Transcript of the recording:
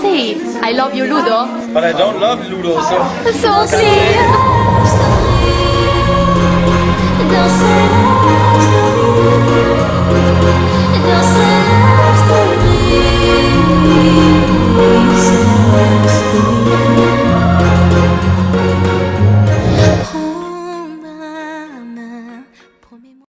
say I love you, Ludo. But I don't love Ludo, so... So sweet.